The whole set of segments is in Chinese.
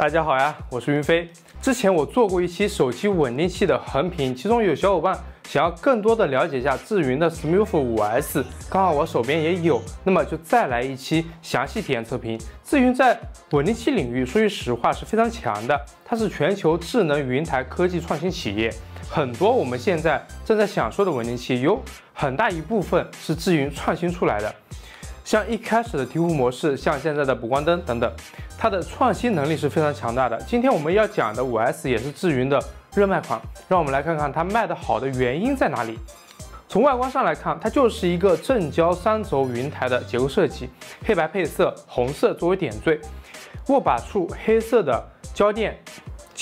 大家好呀，我是云飞。之前我做过一期手机稳定器的横评，其中有小伙伴想要更多的了解一下智云的 Smooth 5S，刚好我手边也有，那么就再来一期详细体验测评。智云在稳定器领域，说句实话是非常强的，它是全球智能云台科技创新企业，很多我们现在正在享受的稳定器，有很大一部分是智云创新出来的。像一开始的提壶模式，像现在的补光灯等等，它的创新能力是非常强大的。今天我们要讲的五 S 也是智云的热卖款，让我们来看看它卖得好的原因在哪里。从外观上来看，它就是一个正交三轴云台的结构设计，黑白配色，红色作为点缀，握把处黑色的胶垫。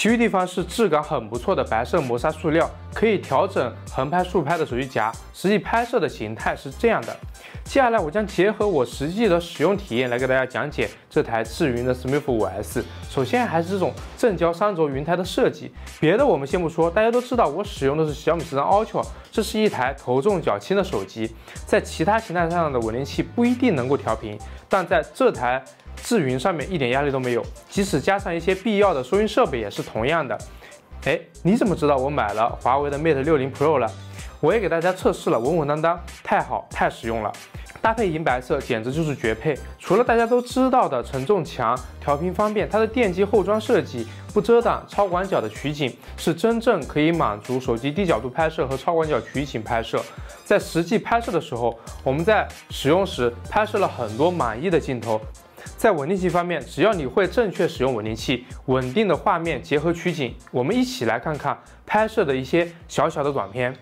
其余地方是质感很不错的白色磨砂塑料，可以调整横拍、竖拍的手机夹。实际拍摄的形态是这样的。接下来我将结合我实际的使用体验来给大家讲解这台智云的 Smooth 5S。首先还是这种正交三轴云台的设计，别的我们先不说，大家都知道我使用的是小米十三 Ultra，这是一台头重脚轻的手机，在其他形态上的稳定器不一定能够调频，但在这台。智云上面一点压力都没有，即使加上一些必要的收音设备也是同样的。哎，你怎么知道我买了华为的 Mate 60 Pro 了？我也给大家测试了，稳稳当当，太好，太实用了。搭配银白色简直就是绝配。除了大家都知道的承重强、调频方便，它的电机后装设计不遮挡超广角的取景，是真正可以满足手机低角度拍摄和超广角取景拍摄。在实际拍摄的时候，我们在使用时拍摄了很多满意的镜头。在稳定器方面，只要你会正确使用稳定器，稳定的画面结合取景，我们一起来看看拍摄的一些小小的短片。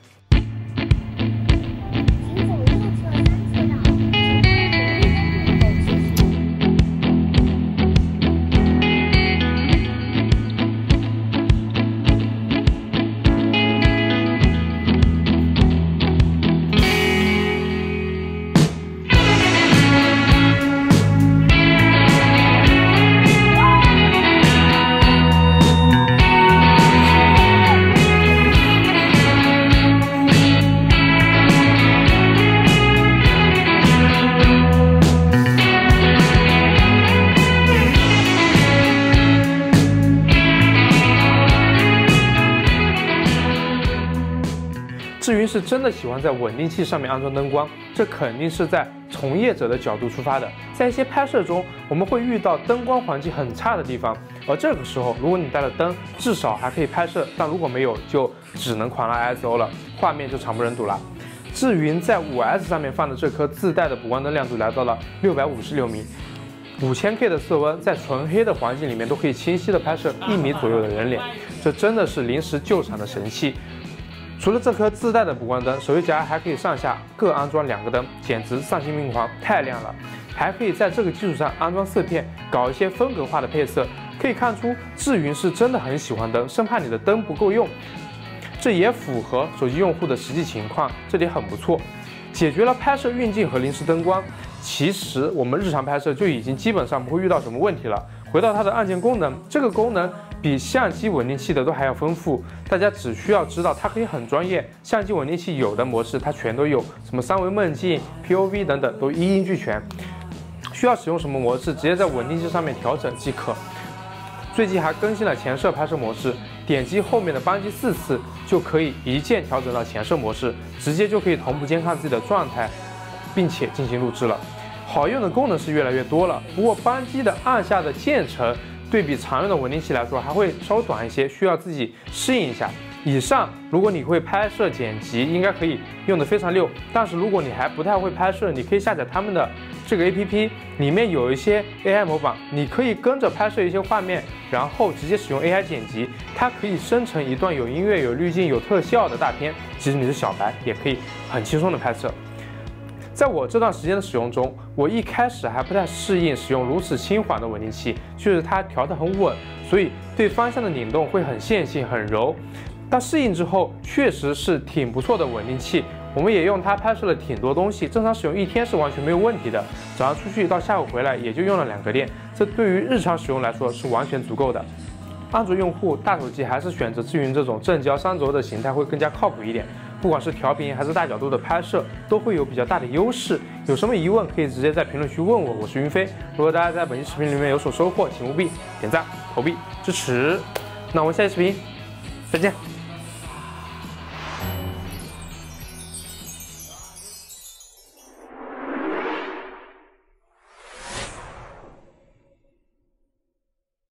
是真的喜欢在稳定器上面安装灯光，这肯定是在从业者的角度出发的。在一些拍摄中，我们会遇到灯光环境很差的地方，而这个时候，如果你带了灯，至少还可以拍摄；但如果没有，就只能狂拉 ISO 了，画面就惨不忍睹了。智云在五 S 上面放的这颗自带的补光灯亮度来到了六百五十流米，五千 K 的色温，在纯黑的环境里面都可以清晰的拍摄一米左右的人脸，这真的是临时救场的神器。除了这颗自带的补光灯，手机夹还可以上下各安装两个灯，简直丧心病狂，太亮了！还可以在这个基础上安装色片，搞一些风格化的配色。可以看出，智云是真的很喜欢灯，生怕你的灯不够用。这也符合手机用户的实际情况，这点很不错，解决了拍摄运镜和临时灯光。其实我们日常拍摄就已经基本上不会遇到什么问题了。回到它的按键功能，这个功能。比相机稳定器的都还要丰富，大家只需要知道它可以很专业。相机稳定器有的模式它全都有，什么三维梦境、POV 等等都一应俱全。需要使用什么模式，直接在稳定器上面调整即可。最近还更新了前摄拍摄模式，点击后面的扳机四次就可以一键调整到前摄模式，直接就可以同步监看自己的状态，并且进行录制了。好用的功能是越来越多了，不过扳机的按下的键程。对比常用的稳定器来说，还会稍短一些，需要自己适应一下。以上，如果你会拍摄剪辑，应该可以用的非常溜。但是如果你还不太会拍摄，你可以下载他们的这个 APP，里面有一些 AI 模板，你可以跟着拍摄一些画面，然后直接使用 AI 剪辑，它可以生成一段有音乐、有滤镜、有特效的大片。即使你是小白，也可以很轻松的拍摄。在我这段时间的使用中，我一开始还不太适应使用如此轻缓的稳定器，就是它调得很稳，所以对方向的拧动会很线性、很柔。但适应之后，确实是挺不错的稳定器。我们也用它拍摄了挺多东西，正常使用一天是完全没有问题的。早上出去到下午回来也就用了两个电，这对于日常使用来说是完全足够的。安卓用户大手机还是选择智云这种正交三轴的形态会更加靠谱一点。不管是调频还是大角度的拍摄，都会有比较大的优势。有什么疑问可以直接在评论区问我。我是云飞。如果大家在本期视频里面有所收获，请务必点赞。投币支持。那我们下期视频再见。